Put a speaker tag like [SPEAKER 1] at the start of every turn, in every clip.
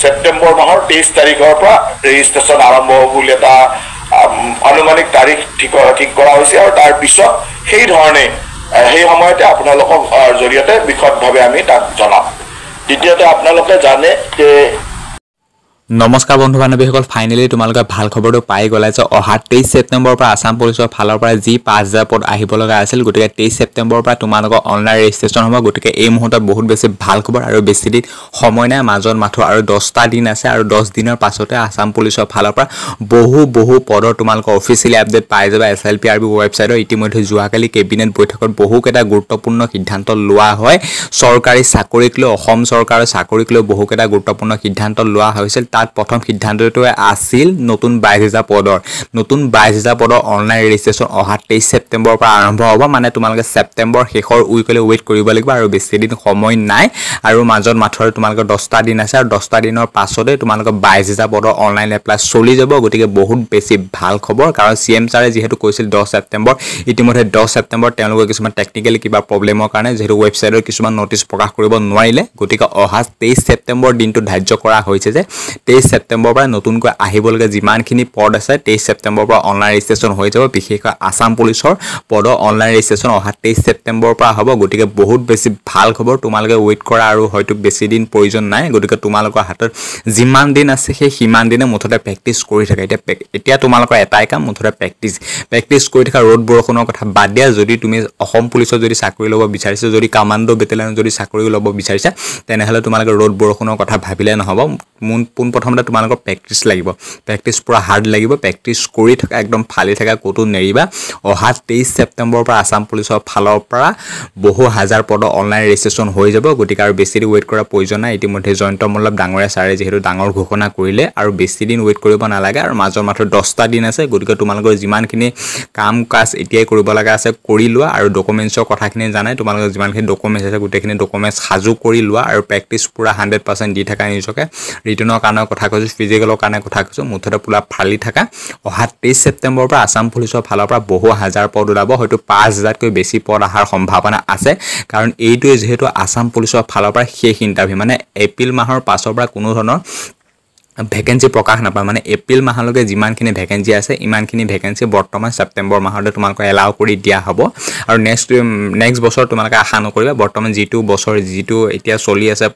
[SPEAKER 1] ছেপ্টেম্বৰ মাহৰ তেইছ তাৰিখৰ পৰা ৰেজিষ্ট্ৰেশ্যন আৰম্ভ হ'ব বুলি এটা আনুমানিক তাৰিখ ঠিক ঠিক কৰা হৈছে আৰু তাৰ পিছত সেই ধৰণে সেই সময়তে আপোনালোকক জৰিয়তে বিশদভাৱে আমি তাক জনাম। দ্বিতীয়তে আপোনালোকে জানে যে
[SPEAKER 2] নমস্কাৰ বন্ধু বান্ধৱীসকল ফাইনেলি তোমালোকে ভাল খবৰটো পাই গ'লা যে অহা তেইছ ছেপ্টেম্বৰৰ পৰা আছাম পুলিচৰ ফালৰ পৰা যি পাঁচ হাজাৰ পদ আহিব লগা আছিল গতিকে তেইছ ছেপ্টেম্বৰৰ পৰা তোমালোকৰ অনলাইন ৰেজিষ্ট্ৰেশ্যন হ'ব। গতিকে এই মুহূৰ্তত বহুত বেছি ভাল খবৰ আৰু বেছি দিন সময় নাই মাজত মাথো আৰু দহটা দিন আছে আৰু দহ দিনৰ পাছতে আছাম পুলিচৰ ফালৰ পৰা বহু বহু পদৰ তোমালোকৰ অফিচিয়েলি আপডেট পাই যাবা। S L P R B ৱেবছাইটৰ ইতিমধ্যে যোৱাকালি কেবিনেট বৈঠকত বহুকেইটা গুৰুত্বপূৰ্ণ সিদ্ধান্ত লোৱা হয়। চৰকাৰী চাকৰিক লৈ অসম চৰকাৰৰ চাকৰিক লৈ বহুকেইটা গুৰুত্বপূৰ্ণ সিদ্ধান্ত লোৱা হৈছিল। তাত প্ৰথম সিদ্ধান্তটোৱে আছিল নতুন বাইছ হেজাৰ পদৰ। নতুন বাইছ হেজাৰ পদৰ অনলাইন ৰেজিষ্ট্ৰেশ্যন অহা তেইছ ছেপ্টেম্বৰৰ পৰা আৰম্ভ হ'ব মানে তোমালোকে ছেপ্টেম্বৰ শেষৰ উইকলৈ ৱেইট কৰিব লাগিব আৰু বেছি দিন সময় নাই। আৰু মাজত মাথো তোমালোকৰ দহটা দিন আছে আৰু দহটা দিনৰ পাছতে তোমালোকৰ বাইছ হেজাৰ পদৰ অনলাইন এপ্লাই চলি যাব গতিকে বহুত বেছি ভাল খবৰ। কাৰণ চি এম ছাৰে যিহেতু কৈছিল দহ ছেপ্টেম্বৰ ইতিমধ্যে দহ ছেপ্টেম্বৰ তেওঁলোকে কিছুমান টেকনিকেলি কিবা প্ৰব্লেমৰ কাৰণে যিহেতু ৱেবছাইটত কিছুমান নটিচ প্ৰকাশ কৰিব নোৱাৰিলে গতিকে অহা তেইছ ছেপ্টেম্বৰ দিনটো ধাৰ্য কৰা হৈছে যে তেইছ ছেপ্টেম্বৰৰ পৰা নতুনকৈ আহিবলগীয়া যিমানখিনি পদ আছে তেইছ ছেপ্টেম্বৰৰ পৰা অনলাইন ৰেজিষ্ট্ৰেশ্যন হৈ যাব। বিশেষকৈ আছাম পুলিচৰ পদৰ অনলাইন ৰেজিষ্ট্ৰেশ্যন অহা তেইছ ছেপ্টেম্বৰৰ পৰা হ'ব। গতিকে বহুত বেছি ভাল খবৰ তোমালোকে ৱেইট কৰা আৰু হয়তো বেছি দিন প্ৰয়োজন নাই। গতিকে তোমালোকৰ হাতত যিমান দিন আছে সেই সিমান দিনে মুঠতে প্ৰেক্টিচ কৰি থাকে। এতিয়া এতিয়া তোমালোকৰ এটাই কাম মুঠতে প্ৰেক্টিচ প্ৰেক্টিচ কৰি থকা ৰ'দ বৰষুণৰ কথা বাদ দিয়া। যদি তুমি অসম পুলিচত যদি চাকৰি ল'ব বিচাৰিছা যদি কামাণ্ডো বেটেলিয়নত যদি চাকৰি ল'ব বিচাৰিছা তেনেহ'লে তোমালোকে ৰ'দ বৰষুণৰ কথা ভাবিলে নহ'ব। মোন পোনপ্ৰথমতে তোমালোকৰ প্ৰেক্টিচ লাগিব। প্ৰেক্টিচ পূৰা হাৰ্ড লাগিব প্ৰেক্টিচ কৰি থকা একদম ফালি থকা ক'তো নেৰিবা। অহা তেইছ ছেপ্টেম্বৰৰ পৰা আছাম পুলিচৰ ফালৰ পৰা বহু হাজাৰ পদৰ অনলাইন ৰেজিষ্ট্ৰেশ্যন হৈ যাব। গতিকে আৰু বেছি দিন ৱেইট কৰাৰ প্ৰয়োজন নাই। ইতিমধ্যে জয়ন্ত মল্লভ ডাঙৰীয়া ছাৰে যিহেতু ডাঙৰ ঘোষণা কৰিলে আৰু বেছি দিন ৱেইট কৰিব নালাগে। আৰু মাজৰ মাত্ৰ দহটা দিন আছে। গতিকে তোমালোকৰ যিমানখিনি কাম কাজ এতিয়াই কৰিব লগা আছে কৰি লোৱা। আৰু ডকুমেণ্টছৰ কথাখিনি জানাই। তোমালোকৰ যিমানখিনি ডকুমেণ্টছ আছে গোটেইখিনি ডকুমেণ্টছ সাজু কৰি লোৱা। আৰু প্ৰেক্টিচ পূৰা হাণ্ড্ৰেড পাৰ্চেণ্ট দি থকা নিজকে। ৰিটাৰ্ণৰ কাৰণে কথা কৈছোঁ ফিজিকেলৰ কাৰণে কথা কৈছোঁ মুঠতে পূৰা ফালি থাকা। অহা তেইছ ছেপ্টেম্বৰৰ পৰা আছাম পুলিচৰ ফালৰ পৰা বহু হাজাৰ পদ ওলাব হয়তো পাঁচ হাজাৰতকৈ বেছি পদ অহাৰ সম্ভাৱনা আছে। কাৰণ এইটোৱে যিহেতু আছাম পুলিচৰ ফালৰ পৰা শেষ ইণ্টাৰভিউ মানে এপ্ৰিল মাহৰ পাছৰ পৰা কোনো ধৰণৰ ভেকেঞ্চি প্ৰকাশ নাপায়। মানে এপ্ৰিল মাহলৈকে যিমানখিনি ভেকেঞ্চি আছে ইমানখিনি ভেকেঞ্চি বৰ্তমান ছেপ্টেম্বৰ মাহতে তোমালোকক এলাউ কৰি দিয়া হ'ব। আৰু নেক্সট নেক্সট বছৰ তোমালোকে আশা নকৰিবা বৰ্তমান যিটো বছৰ যিটো এতিয়া চলি আছে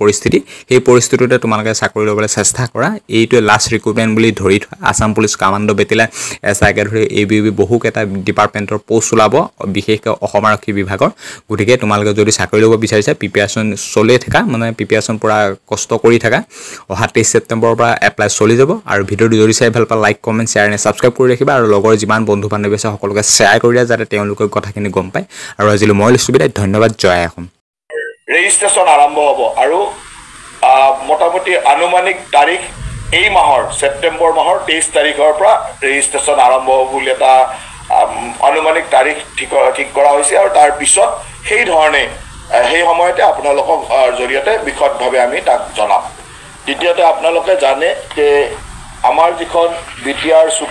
[SPEAKER 2] পৰিস্থিতি সেই পৰিস্থিতিতে তোমালোকে চাকৰি ল'বলৈ চেষ্টা কৰা। এইটোৱে লাষ্ট ৰিক্ৰুটমেণ্ট বুলি ধৰি Assam police commando battalion S IK ধৰি এ বি বি বহুকেইটা ডিপাৰ্টমেণ্টৰ পষ্ট ওলাব বিশেষকৈ অসম আৰক্ষী বিভাগৰ। গতিকে তোমালোকে যদি চাকৰি ল'ব বিচাৰিছা প্ৰিপেৰেশ্যন চলিয়ে থাকা। মানে প্ৰিপেৰেশ্যন পূৰা কষ্ট কৰি থাকা। অহা তেইছ ছেপ্টেম্বৰৰ পৰা এপ্লাই চলি যাব আৰু ভিডিঅ'টো যদি চাই ভাল পায় লাইক কমেণ্ট শ্বেয়াৰ নে ছাবস্ক্ৰাইব কৰি ৰাখিবা আৰু লগৰ যিমান বন্ধু বান্ধৱী আছে সকলোকে শ্বেয়াৰ কৰি দিয়া যাতে তেওঁলোকে কথাখিনি গম পায়। আৰু আজিলৈ মই লৈছোঁ বিদায় ধন্যবাদ জয় অসম
[SPEAKER 1] ৰেজিষ্ট্ৰেশ্যন আৰম্ভ হ'ব আৰু মোটামুটি আনুমানিক তাৰিখ এই মাহৰ ছেপ্টেম্বৰ মাহৰ তেইছ তাৰিখৰ পৰা ৰেজিষ্ট্ৰেশ্যন আৰম্ভ হ'ব বুলি এটা আনুমানিক তাৰিখ ঠিক ঠিক কৰা হৈছে আৰু তাৰ পিছত সেই ধৰণে সেই সময়তে আপোনালোকক জৰিয়তে বিশদভাৱে আমি তাক জনাম। দ্বিতীয়তে আপোনালোকে জানে যে আমাৰ যিখন বি টি আৰ চুক্তি